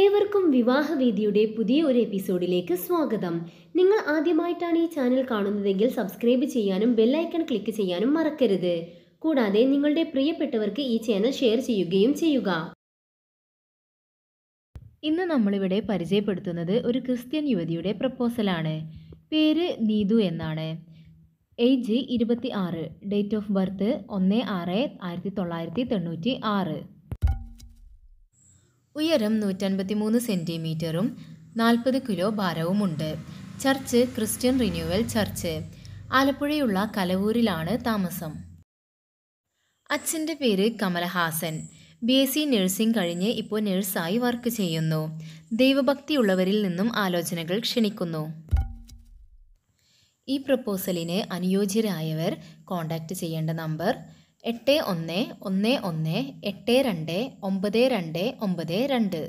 ഏവർക്കും വിവാഹവേദിയുടെ പുതിയ ഒരു എപ്പിസോഡിലേക്ക് സ്വാഗതം. നിങ്ങൾ ആദ്യമായിട്ടാണ് ഈ ചാനൽ കാണുന്നതെങ്കിൽ സബ്സ്ക്രൈബ് ചെയ്യാനും ബെല്ലൈക്കൺ ക്ലിക്ക് ചെയ്യാനും മറക്കരുത്. കൂടാതെ നിങ്ങളുടെ പ്രിയപ്പെട്ടവർക്ക് ഈ ചാനൽ ഷെയർ ചെയ്യുകയും ചെയ്യുക. ഇന്ന് നമ്മളിവിടെ പരിചയപ്പെടുത്തുന്നത് ഒരു ക്രിസ്ത്യൻ യുവതിയുടെ പ്രപ്പോസലാണ് പേര് നീതു എന്നാണ്. ഏജ് ഇരുപത്തി ആറ് ഡേറ്റ് ഓഫ് ബർത്ത് ഒന്ന് ആറ് ആയിരത്തി തൊള്ളായിരത്തി തൊണ്ണൂറ്റി ആറ് ഉയരം നൂറ്റൻപത്തി മൂന്ന് സെന്റിമീറ്ററും നാൽപ്പത് kilo ഭാരവുമുണ്ട്. Church Christian renewal church. ആലപ്പുഴയുള്ള കലവൂരിലാണ് താമസം. അച്ഛന്റെ പേര് Kamalahasan. B. S. C. Nursing കഴിഞ്ഞ് ഇപ്പോൾ നഴ്സായി വർക്ക് ചെയ്യുന്നു. ദൈവഭക്തിയുള്ളവരിൽ നിന്നും ആലോചനകൾ ക്ഷണിക്കുന്നു. ഈ പ്രപ്പോസലിന് അനുയോജ്യരായവർ കോൺടാക്റ്റ് ചെയ്യേണ്ട നമ്പർ എട്ട് ഒന്ന് ഒന്ന് ഒന്ന് എട്ട് രണ്ട് ഒമ്പത് രണ്ട് ഒമ്പത് രണ്ട്